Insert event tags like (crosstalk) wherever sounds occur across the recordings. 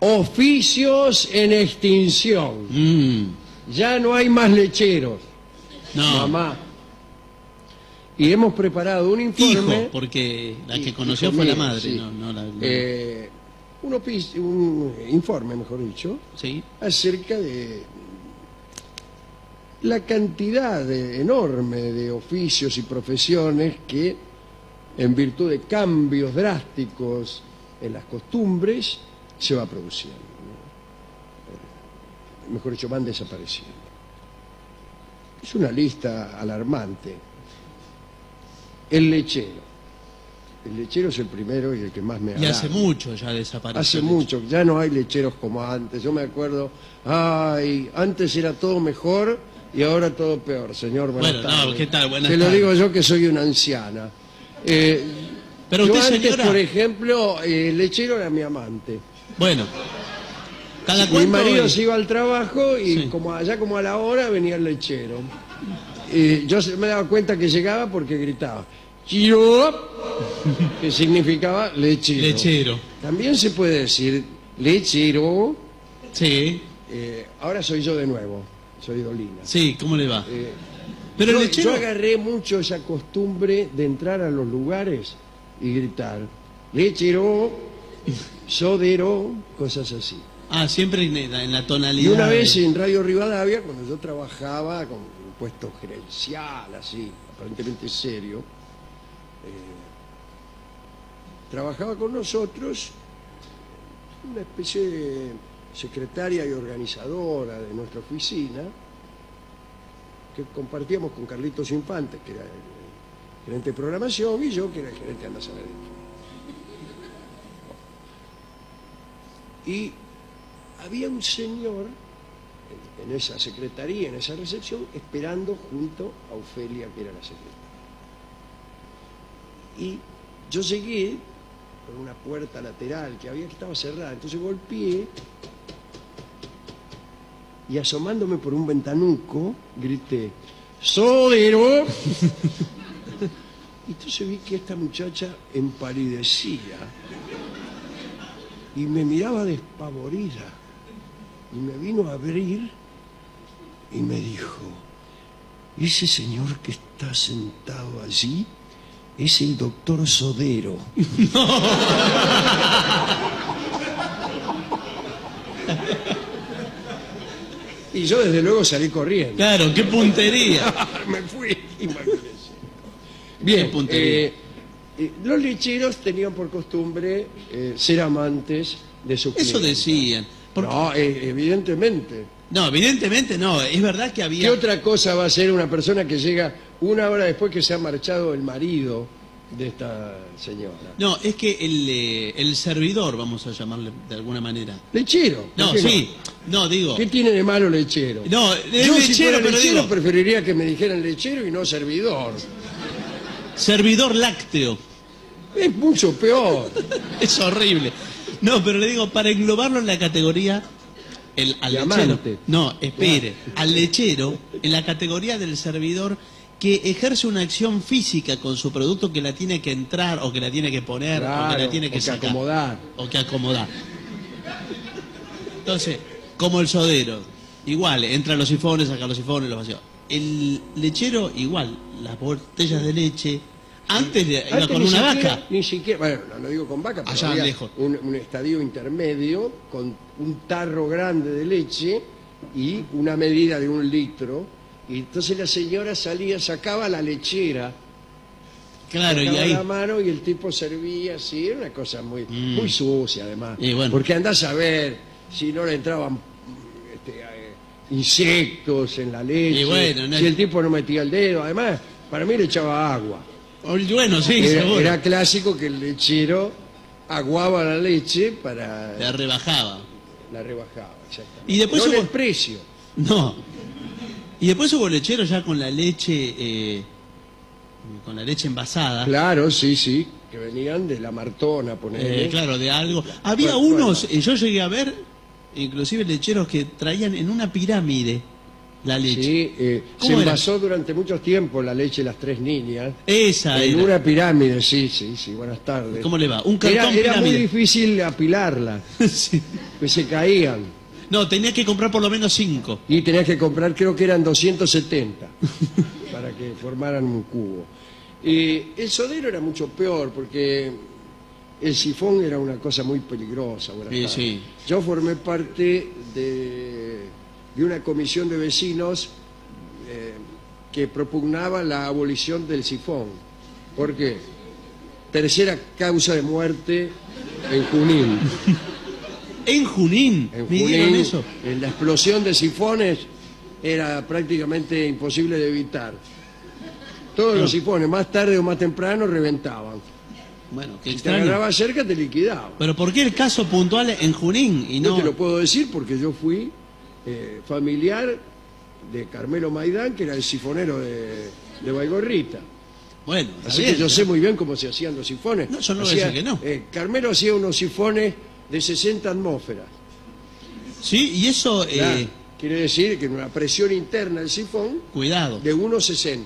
oficios en extinción. Mm, Ya no hay más lecheros, no, mamá. Y hemos preparado un informe. hijo, porque la que conoció fue la madre, sí. no, no la... no. Eh, un, un informe, mejor dicho, sí, acerca de la cantidad de- enorme de oficios y profesiones que, en virtud de cambios drásticos en las costumbres, se va produciendo. ¿no? Eh, Mejor dicho, van desapareciendo. Es una lista alarmante. El lechero. El lechero es el primero y el que más me y agrada. hace mucho ya desapareció. Hace mucho, ya no hay lecheros como antes. Yo me acuerdo, ay, antes era todo mejor y ahora todo peor, señor. Buenas Bueno, no. ¿qué tal? Buenas Te lo digo yo que soy una anciana. Eh, Pero yo usted, antes, señora... por ejemplo, eh, el lechero era mi amante. Bueno, cada Mi marido se iba al trabajo y Sí. como allá como a la hora venía el lechero. Y yo me daba cuenta que llegaba porque gritaba, "Chiro", (laughs) que significaba lechero. Lechero. También se puede decir lechero. Sí, eh, ahora soy yo de nuevo, soy Dolina. sí, ¿cómo le va? Eh, Pero yo, el lechero... yo agarré mucho esa costumbre de entrar a los lugares y gritar lechero, sodero, cosas así. Ah, siempre en la, en la Y tonalidad... una vez de- en Radio Rivadavia, cuando yo trabajaba con un puesto gerencial, así, aparentemente serio, eh, trabajaba con nosotros una especie de secretaria y organizadora de nuestra oficina, que compartíamos con Carlitos Infante, que era el gerente de programación, y yo, que era el gerente de anda a saber de qué. Y había un señor en, esa secretaría, en esa recepción, esperando junto a Ofelia, que era la secretaria. Y yo llegué por una puerta lateral que había que estaba cerrada, entonces golpeé y asomándome por un ventanuco, grité, ¡Sodero! (laughs) y entonces vi que esta muchacha empalidecía y me miraba despavorida y me vino a abrir y me dijo, ese señor que está sentado allí es el doctor Sodero. y yo desde luego salí corriendo. Claro, qué puntería. (laughs) me fui, imagínense. Bien, Qué puntería. eh, eh, los lecheros tenían por costumbre eh, ser amantes de sus Eso clientes. decían. Porque- No, eh, evidentemente. No, evidentemente no. Es verdad que ¿Qué había... otra cosa va a ser una persona que llega una hora después que se ha marchado el marido de esta señora? No, es que el, el servidor, vamos a llamarle de alguna manera. Lechero. ¿por No, qué sí. No, digo... ¿Qué tiene de malo lechero? No, es Yo si lechero, fuera pero lechero digo... preferiría que me dijeran lechero y no servidor. Servidor lácteo. Es mucho peor. Es horrible. No, pero le digo, para englobarlo en la categoría... El, al De lechero. No, espere. Al lechero, en la categoría del servidor que ejerce una acción física con su producto que la tiene que entrar o que la tiene que poner o que la tiene que o que sacar. acomodar. O que acomodar. Entonces, como el sodero, igual, entra los sifones, saca los sifones, los vacía. El lechero, igual, las botellas de leche, antes de, iba Antes con una siquiera- vaca. Ni siquiera, bueno, no lo digo con vaca, pero Allá había lejos. Un, un estadio intermedio con un tarro grande de leche y una medida de un litro. Y entonces la señora salía, sacaba la lechera, Claro, y ahí. la mano y el tipo servía así, era una cosa muy, Mm. muy sucia además. Y bueno. Porque andás a ver si no le entraban este, eh, insectos en la leche, Y bueno, no si el tipo no metía el dedo, además, para mí le echaba agua. Bueno, sí, Era, seguro. era clásico que el lechero aguaba la leche para La rebajaba. la rebajaba, exactamente. Y después no hubo- el precio. No. Y después hubo lechero ya con la leche, eh, con la leche envasada. Claro, sí, sí, que venían de la Martona, poner. Eh, claro, de algo. Había Bueno, unos, bueno. eh, yo llegué a ver, inclusive lecheros que traían en una pirámide la leche. Sí, eh, se ¿Cómo era? envasó durante mucho tiempo la leche de las tres niñas. Esa En era. una pirámide, sí, sí, sí, buenas tardes. ¿Cómo le va? Un Era, cartón era muy pirámide. difícil apilarla. (laughs) Sí. pues se caían. No, tenía que comprar por lo menos cinco. Y tenías que comprar, creo que eran 270, (laughs) para que formaran un cubo. Y el sodero era mucho peor, porque el sifón era una cosa muy peligrosa. Sí, sí. Yo formé parte de, de una comisión de vecinos eh, que propugnaba la abolición del sifón. ¿Por qué? Tercera causa de muerte en Junín. En Junín, En ¿me dieron Junín, eso? eh, la explosión de sifones era prácticamente imposible de evitar. Todos los sifones, más tarde o más temprano, reventaban. Bueno, qué Si te agarraba cerca, te liquidaban. Pero ¿por qué el caso puntual en Junín y No no? te lo puedo decir porque yo fui eh, familiar de Carmelo Maidán, que era el sifonero de, de Baigorrita. Bueno, Así bien, que yo sé muy bien cómo se hacían los sifones. No, yo no voy a decir que no. eh, Carmelo hacía unos sifones de 60 atmósferas. Sí, y eso, eh. Quiere decir que una presión interna del sifón cuidado. de 1,60.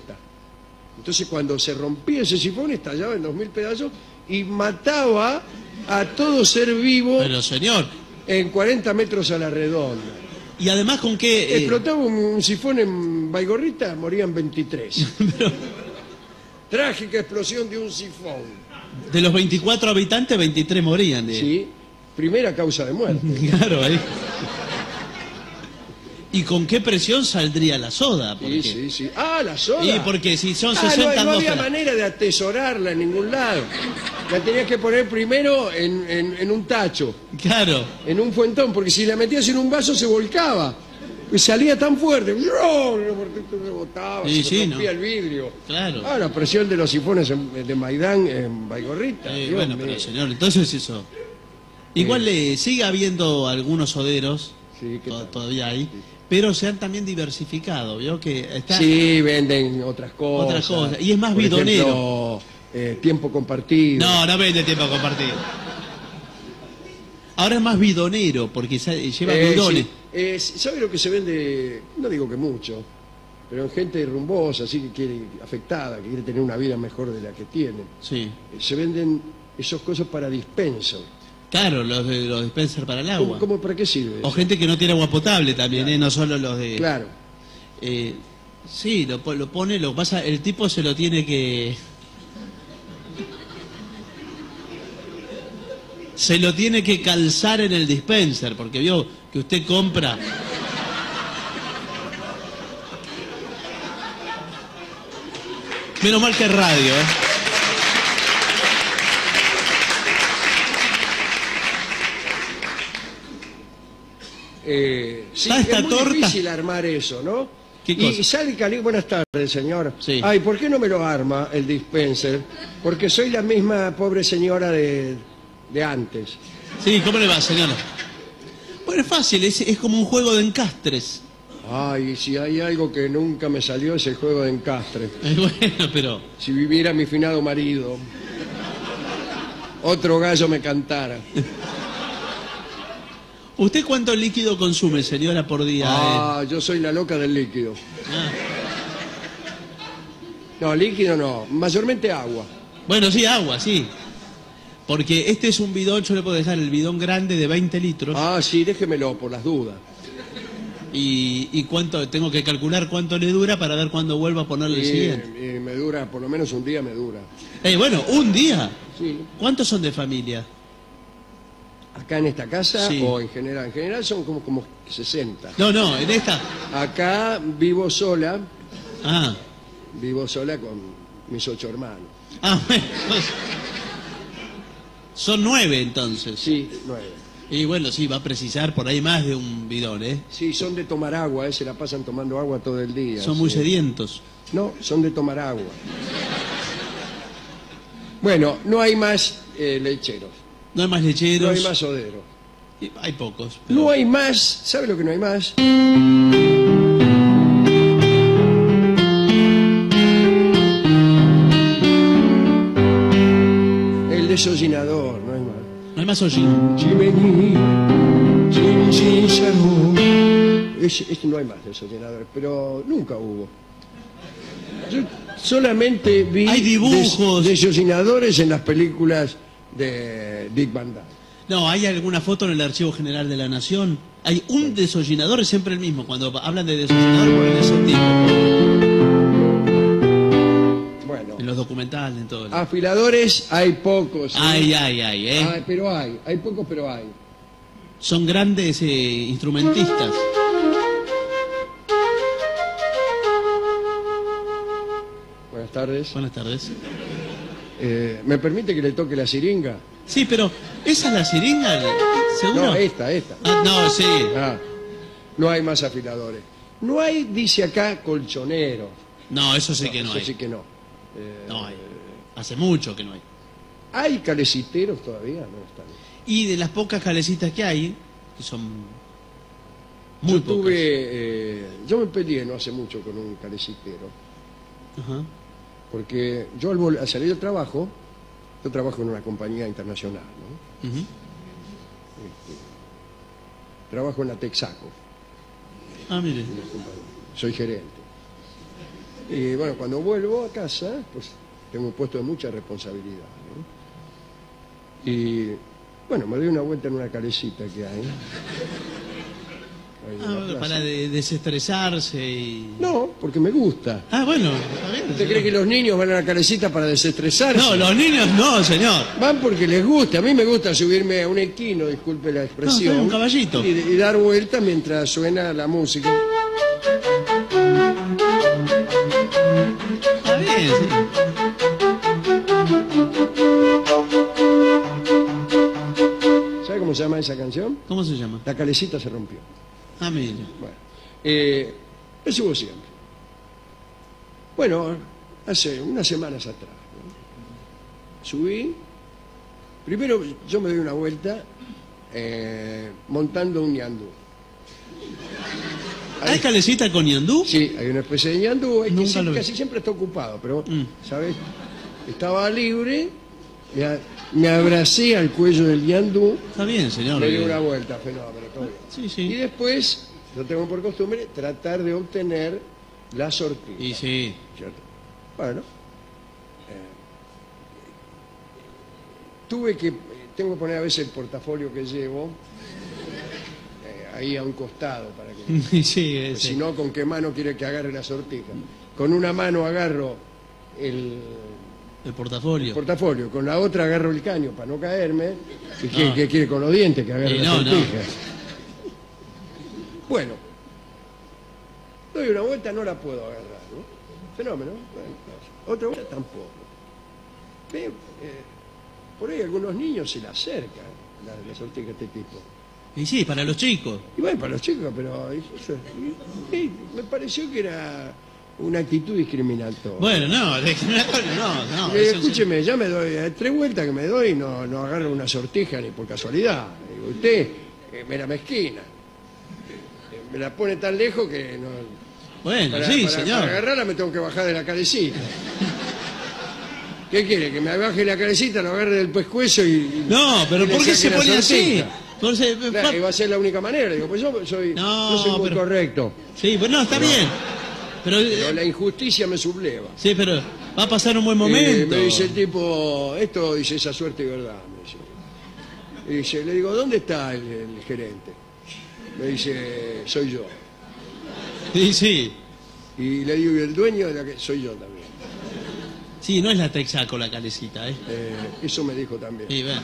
Entonces cuando se rompía ese sifón estallaba en 2.000 pedazos y mataba a todo ser vivo Pero señor, en 40 metros a la redonda. Y además con qué... eh, Explotaba un, sifón en Baigorrita, morían 23. (laughs) Trágica explosión de un sifón. de los 24 habitantes, 23 morían. De... ¿sí? Primera causa de muerte. (laughs) Claro, ahí. ¿Y con qué presión saldría la soda? Porque... Sí, sí, sí. Ah, la soda. Porque si son Ah, no, 60 no, había manera de atesorarla en ningún lado. La tenías que poner primero en, en- en un tacho, Claro. en un fuentón, porque si la metías en un vaso se volcaba. Y salía tan fuerte. rebotaba, Sí, se sí, rompía ¿no? el vidrio. Claro. Ah, la presión de los sifones en- de Maidán en Baigorrita. Eh, Dios bueno, mío. pero señor, entonces eso. Igual le sigue habiendo algunos soderos, Sí, ¿qué to- tal? todavía hay, pero se han también diversificado, ¿vio? Que está Sí, venden otras cosas. Otras cosas, y es más Por bidonero. ejemplo, eh, tiempo compartido. No, no vende tiempo compartido. Ahora es más bidonero, porque lleva Eh, bidones. sí. Eh, ¿Sabe lo que se vende? No digo que mucho, pero en gente rumbosa, así que quiere, afectada, que quiere tener una vida mejor de la que tiene. Sí. Se venden esas cosas para dispenso. Claro, los de los dispensers para el ¿Cómo, agua. cómo- para qué sirve? O eso? gente que no tiene agua potable también, ¿eh? no solo los de... Claro. Eh, sí, lo, lo pone, lo pasa, el tipo se lo tiene que... Se lo tiene que calzar en el dispenser, porque vio que usted compra... Menos mal que es radio, ¿eh? Eh, sí, Está esta es muy torta. difícil armar eso, ¿no? ¿Qué y cosa? sale cali... Buenas tardes, señor. Sí. Ay, ¿por qué no me lo arma el dispenser? Porque soy la misma pobre señora de, de antes. Sí, ¿cómo le va, señora? Bueno, es fácil, es, es como un juego de encastres. Ay, si hay algo que nunca me salió es el juego de encastre. (laughs) Eh, bueno, pero... Si viviera mi finado marido, otro gallo me cantara. ¿Usted cuánto líquido consume, señora, por día? eh? Ah, yo soy la loca del líquido. Ah. No, líquido no, mayormente agua. Bueno, sí, agua, sí. Porque este es un bidón, yo le puedo dejar el bidón grande de 20 litros. Ah, sí, déjemelo por las dudas. Y, y cuánto tengo que calcular cuánto le dura para ver cuándo vuelvo a ponerle el siguiente. y me dura, por lo menos un día me dura. Eh, bueno, un día. Sí. ¿Cuántos son de familia? Acá en esta casa Sí. o en general, en general son como, como 60. No, no, en esta. Acá vivo sola, Ah, vivo sola con mis ocho hermanos. ah, (laughs) bueno. Son nueve entonces. Sí, nueve. Y bueno, sí, va a precisar por ahí más de un bidón, ¿eh? Sí, son de tomar agua, eh, se la pasan tomando agua todo el día. Son muy sedientos. No, son de tomar agua. Bueno, no hay más eh, lecheros, No hay más lecheros. no hay más soderos. Y- Hay pocos. pero- No hay más, ¿sabe lo que no hay más? Es- es- no hay más desollinadores, pero nunca hubo. Yo solamente vi Hay dibujos. des- desollinadores en las películas de Dick Van Dyke. No, ¿hay alguna foto en el Archivo General de la Nación? Hay un desollinador, es siempre el mismo. Cuando hablan de desollinador, ponen ese tipo. En los documentales, en todo. afiladores hay pocos. ¿eh? Ay, ay, ay, ¿eh? Ay, pero hay, hay pocos, pero hay. Son grandes eh, instrumentistas. Buenas tardes. Buenas tardes. Eh, ¿Me permite que le toque la siringa? Sí, pero ¿esa es la siringa? ¿Seguro? No, esta, esta. Ah, no, sí. Ah, no hay más afiladores. No hay, dice acá, colchonero. No, eso sí que no Eso hay. sí que no. Eh, No hay. Hace mucho que no hay. ¿Hay caleciteros todavía? No están. Y de las pocas calecitas que hay, que son muy yo pocas. tuve, eh, yo me peleé no hace mucho con un calecitero, Ajá. porque yo al, salir del trabajo, yo trabajo en una compañía internacional, ¿no? Ujú. trabajo en la Texaco, Ah, mire. soy gerente. Y bueno, cuando vuelvo a casa, pues tengo un puesto de mucha responsabilidad. ¿no? Y bueno, me doy una vuelta en una calecita que hay. Ah, para de- desestresarse y... No, porque me gusta. Ah, bueno, está bien. ¿Usted cree que los niños van a la calecita para desestresarse? No, los niños no, señor. Van porque les gusta. A mí me gusta subirme a un equino, disculpe la expresión. No, un caballito. Y, y dar vueltas mientras suena la música. Sí. ¿Sabe cómo se llama esa canción? ¿Cómo se llama? La calecita se rompió. Ah, mire. Bueno, eh, me subo siempre. Bueno, hace unas semanas atrás. ¿no? Subí. Primero yo me doy una vuelta eh, montando un ñandú. ¿Hay calecita con ñandú? Sí, hay una especie de ñandú, es que Nunca vi. casi siempre está ocupado, pero, Mm. ¿sabes? Estaba libre, me, a- me abracé al cuello del ñandú, Está bien, señor. me di una vuelta, fenómeno, todo bien. Sí, Y sí. después, yo tengo por costumbre tratar de obtener la sortija. Y sí. ¿cierto? Bueno, eh, tuve que, tengo que poner a veces el portafolio que llevo ahí a un costado para que (laughs) sí, pues si no, ¿con qué mano quiere que agarre la sortija? Con una mano agarro el el portafolio. portafolio, con la otra agarro el caño para no caerme. ¿Y No. qué quiere con los dientes que agarre Y la no, no. sortija? Bueno, doy una vuelta, no la puedo agarrar, ¿no? Fenómeno. Bueno, otra vuelta tampoco. Eh, por ahí algunos niños se la acercan, la, la sortija de este tipo. Y sí, para los chicos. Y bueno, para los chicos, pero eso- me pareció que era una actitud discriminatoria. Bueno, no, (laughs) no, no. Eh, escúcheme, ya me doy, hay tres vueltas que me doy y no, no agarro una sortija ni por casualidad. Digo, usted eh, me la mezquina. Eh, Me la pone tan lejos que no, Bueno, para, sí, para- señor. para agarrarla me tengo que bajar de la calecita. ¿Qué quiere? ¿Que me baje la calecita, lo agarre del pescuezo y... No, pero y ¿por qué se pone así? Entonces, Claro, iba a ser la única manera. Digo, pues yo soy, No, yo soy muy pero- correcto. Sí, bueno, no, está bien. Pero, Pero la injusticia me subleva. sí, pero va a pasar un buen Eh, momento. me dice el tipo, esto dice esa suerte y verdad. Me dice. Y dice, le digo, ¿dónde está el, el gerente? Me dice, soy yo. Sí, sí. Y le digo, ¿y el dueño de la que soy yo también? Sí, no es la Texaco la calecita, ¿eh? Eh, eso me dijo también. Sí, vean.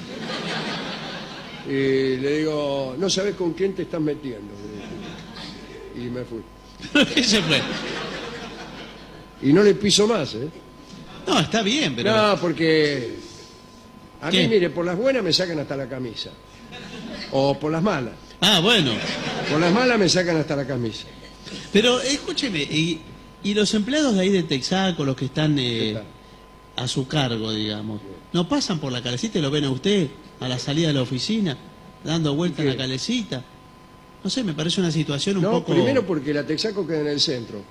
Y le digo, no sabes con quién te estás metiendo. Y me fui. (laughs) ¿Qué se fue? Y no le piso más, ¿eh? No, está bien, pero... No, porque a ¿Qué? mí, mire, por las buenas me sacan hasta la camisa. O por las malas. Ah, bueno. Por las malas me sacan hasta la camisa. Pero escúcheme, y, y los empleados de ahí de Texaco, los que están ¿Qué eh? A su cargo, digamos, ¿no pasan por la calecita y lo ven a usted a la salida de la oficina, dando vuelta en ¿Qué? la calecita? No sé, me parece una situación un No, poco... primero porque la Texaco queda en el centro.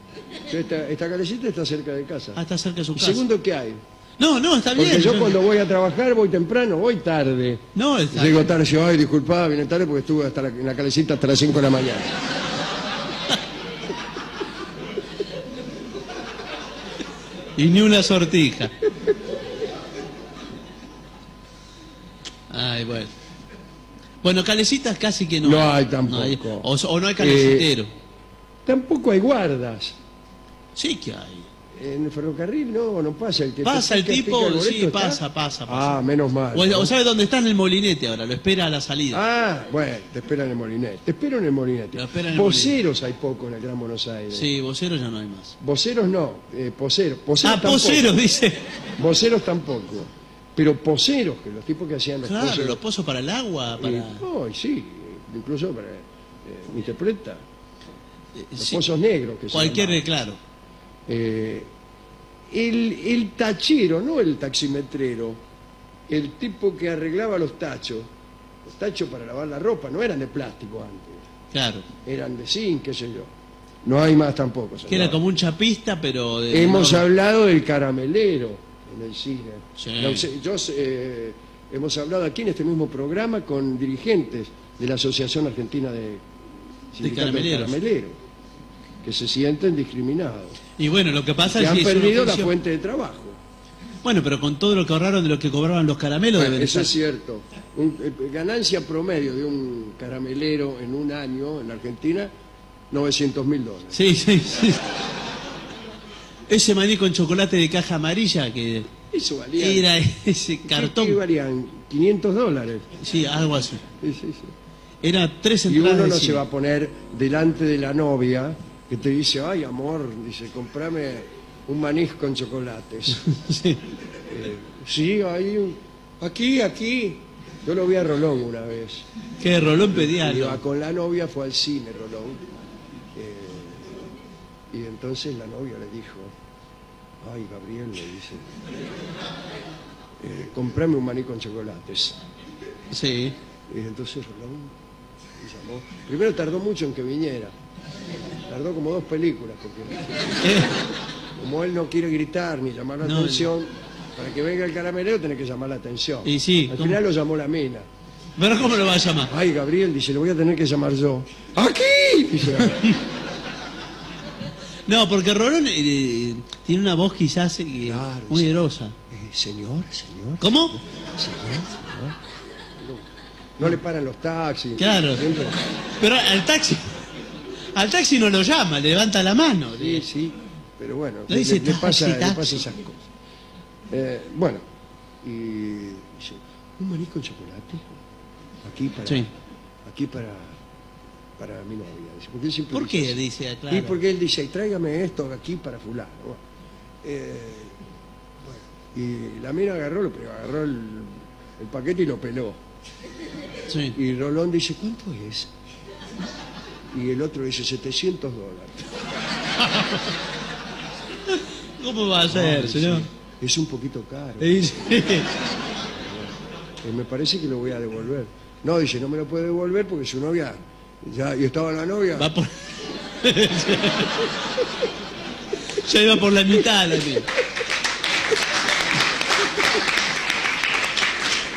Esta, esta calecita está cerca de casa. Ah, está cerca de su casa. segundo, ¿qué hay? No, no, está Porque bien. yo cuando voy a trabajar voy temprano, voy tarde. No, está Llego tarde, yo, ay, disculpa, vine tarde porque estuve hasta la- en la calecita hasta las 5 de la mañana. Y ni una sortija. Ay, bueno. Bueno, calecitas casi que no. No hay tampoco. o, o no hay calecitero. Tampoco hay guardas. Sí que hay. En el ferrocarril no, no pasa. El que Pasa el tipo, el boleto, sí, pasa, pasa, pasa. Ah, menos mal. O, ¿no? o sabe dónde está en el molinete ahora, lo espera a la salida. Ah, bueno, te espera en el molinete. Te espero en el molinete. Lo en el Voceros hay poco en el Gran Buenos Aires. Sí, vocero ya no hay más. Voceros no, eh, poseros. Poseros Ah, tampoco. poseros, dice. Voceros tampoco. Pero poseros, que los tipos que hacían los Claro, pozos- los pozos para el agua, para... Eh, no, y sí, incluso para, eh, me interpreta. eh, Los sí, pozos negros que cualquier, claro. Eh, el, el tachero, no el taximetrero, el tipo que arreglaba los tachos, los tachos para lavar la ropa, no eran de plástico antes, Claro. eran de zinc, qué sé yo. No hay más tampoco. Que era como un chapista, pero... De, Hemos no- hablado del caramelero en el cine. Sí. La- yo, eh, hemos hablado aquí en este mismo programa con dirigentes de la Asociación Argentina de, Sindicato carameleros. Carameleros, que se sienten discriminados, Y bueno, lo que pasa que es han que un perdido la fuente de trabajo. Bueno, pero con todo lo que ahorraron de lo que cobraban los caramelos Bueno, eso estar- es cierto. Un- eh, ganancia promedio de un caramelero en un año en Argentina, 900 mil dólares. Sí, sí, sí. Ese maní con chocolate de caja amarilla que Eso valía. era ese ¿qué- cartón. qué valían? 500 dólares. Sí, algo así. Sí, sí, sí. Era tres Y entradas uno de no se va a poner delante de la novia que te dice, ay amor, dice, comprame un manís con chocolates. (laughs) Sí. Eh, sí, ahí, un- aquí, aquí. Yo lo vi a Rolón una vez. Que Rolón pedía Iba con la novia, fue al cine Rolón. Eh, y entonces la novia le dijo, ay Gabriel, le dice, eh, comprame un maní con chocolates. Sí. Y entonces Rolón me llamó. Primero tardó mucho en que viniera. Tardó como dos películas, porque Eh, como él no quiere gritar ni llamar la No, atención, para que venga el caramelero tiene que llamar la atención. Y sí, Al ¿cómo? final lo llamó la mina. Pero ¿cómo lo va a llamar? Ay, Gabriel, dice, lo voy a tener que llamar yo. ¡Aquí! Dice, (laughs) No, porque Rolón eh, tiene una voz quizás eh, Claro, muy sí. grosa. "Eh, señor, señor, ¿Cómo? señor, señor. No, no le paran los taxis. Claro. Siempre- Pero al taxi, al taxi no lo llama, le levanta la mano. Sí, sí, pero bueno, No le, dice le pasa, le pasa esas cosas. Eh, bueno, y dice, un maní con chocolate, aquí para, Sí. aquí para, para mi novia. Dice, porque él siempre ¿Por dice qué? Dice, claro. Y porque él dice, tráigame esto aquí para fulano. Bueno, eh, bueno, y la mina agarró, lo, agarró el, el paquete y lo peló. Sí. Y Rolón dice, ¿cuánto es? Y el otro dice, 700 dólares. (laughs) ¿Cómo va a ser, Ay, señor? sí, Es un poquito caro. Le (laughs) dice, Eh, me parece que lo voy a devolver. No, dice, no me lo puede devolver porque su novia, ya, y estaba la novia, va por... (laughs) ya iba por la mitad la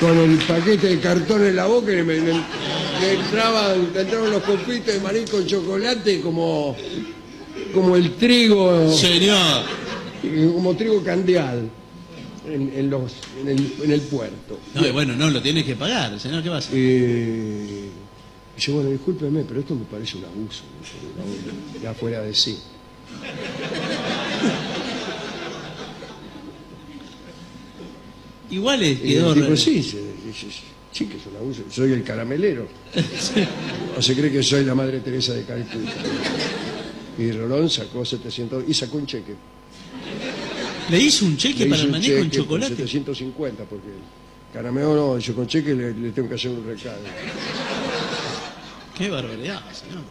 con el paquete de cartón en la boca y me, me- me entraban, entraban los copitos de maní con chocolate como, como el trigo, Señor. como trigo candial en, en los, en, el, en el puerto. No, y bueno, no, lo tienes que pagar, señor, ¿qué va a hacer? Eh, yo, bueno, discúlpeme, pero esto me parece un abuso, un abuso, ya fuera de sí. Igual es sí, sí, sí, sí, sí que es un abuso, soy el caramelero. (laughs) O se cree que soy la madre Teresa de Calcuta. Y Rolón sacó 700 y sacó un cheque. Le hizo un cheque Le para el con por chocolate. 750, porque el caramelo no, yo con cheque le, le tengo que hacer un recado. Qué barbaridad, señor.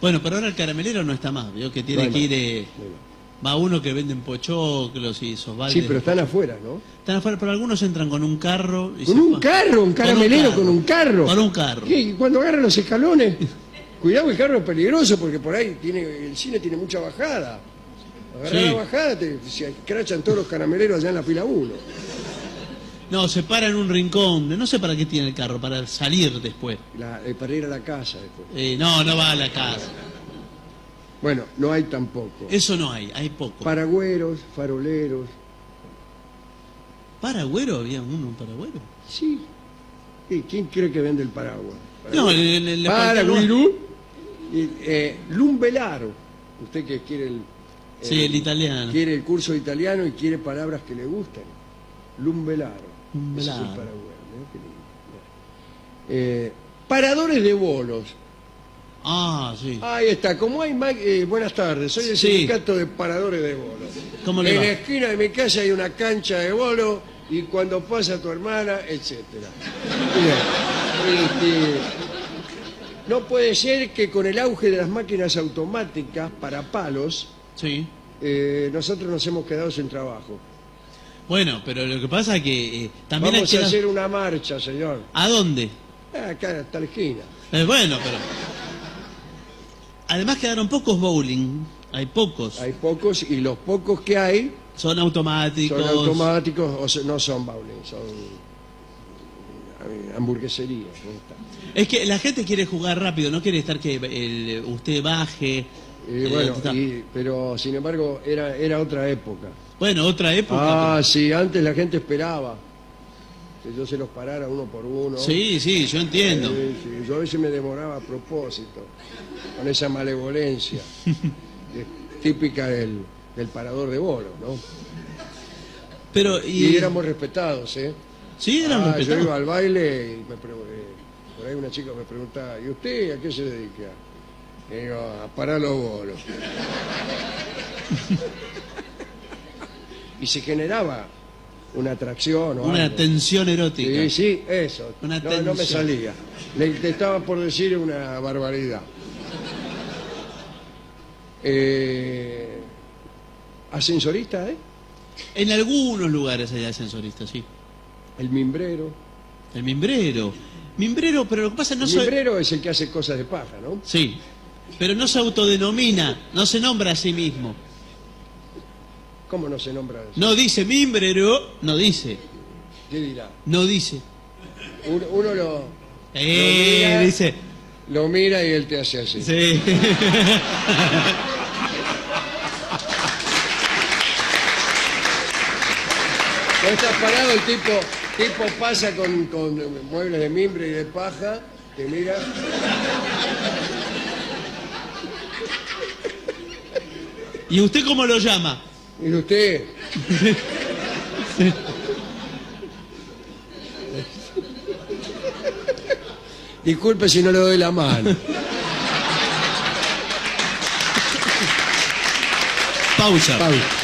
Bueno, pero ahora el caramelero no está más, veo que tiene No que ir... eh, no. Va uno que venden pochoclos y esos baldes. Sí, pero están afuera, ¿no? Están afuera, pero algunos entran con un carro. y Con se un carro, un caramelero con un carro. Con un carro. ¿Qué? Y Cuando agarran los escalones, cuidado el carro es peligroso porque por ahí tiene, el cine tiene mucha bajada. Agarrar Sí. la bajada, te, se crachan todos los carameleros allá en la fila 1. No, se para en un rincón. No sé para qué tiene el carro, para salir después. La, eh, para ir a la casa después. Eh, no, no va a la casa. Bueno, no hay tampoco. Eso no hay, hay poco. Paragüeros, faroleros. ¿Paragüero? ¿Había uno, un paragüero? Sí, ¿Y ¿Quién cree que vende el paraguas? No. Guirú. Y, eh, Lumbelaro. Usted que quiere el... Sí, el italiano. Quiere el curso de italiano y quiere palabras que le gusten. Lumbelaro. Ese es el Lumbelaro. Eh, paradores de bolos. Ah, sí. Ahí está, como hay... eh, buenas tardes, soy el Sí. sindicato de paradores de bolos. ¿Cómo le en va? la esquina de mi casa hay una cancha de bolos y cuando pasa tu hermana, etcétera. Este, no puede ser que con el auge de las máquinas automáticas para palos, Sí. eh, nosotros nos hemos quedado sin trabajo. Bueno, pero lo que pasa es que eh, también Vamos hay a que... hacer una marcha, señor. ¿A dónde? Acá hasta la esquina. Eh, bueno, pero... Además quedaron pocos bowling. Hay pocos. Hay pocos y los pocos que hay Son automáticos. son automáticos o no son bowling, son eh, hamburgueserías. ¿no? Está. Es que la gente quiere jugar rápido, no quiere estar que el- usted baje. Y eh, bueno, y- pero sin embargo era, era otra época. Bueno, otra época. Ah, sí, antes la gente esperaba que yo se los parara uno por uno. Sí, sí, yo entiendo. Sí, Yo a veces me demoraba a propósito, con esa malevolencia (laughs) que es típica del, del parador de bolos, ¿no? Pero, Y, y, éramos respetados, ¿eh? Sí, eran Ah, yo respetados. iba al baile y me eh, por ahí una chica me preguntaba, ¿y usted a qué se dedica? Y digo, a parar los bolos. (laughs) y se generaba una atracción o Una algo. tensión erótica. Sí, sí, eso. Una no, no me tensión. salía. Le, estaba por decir una barbaridad. Eh, ascensorista, ¿eh? En algunos lugares hay ascensoristas, sí. El mimbrero. El mimbrero. Mimbrero, pero lo que pasa es no el se... mimbrero es el que hace cosas de paja, ¿no? Sí. Pero no se autodenomina, no se nombra a sí mismo. ¿Cómo no se nombra eso? No dice mimbrero, no dice. ¿Qué dirá? No dice. Uno, uno lo, Eh, mira. dice. lo mira y él te hace así. Sí. (laughs) No estás parado, el tipo, tipo pasa con, con muebles de mimbre y de paja, te mira. ¿Y usted cómo lo llama? Y usted. Disculpe si no le doy la mano. Pausa. Pausa.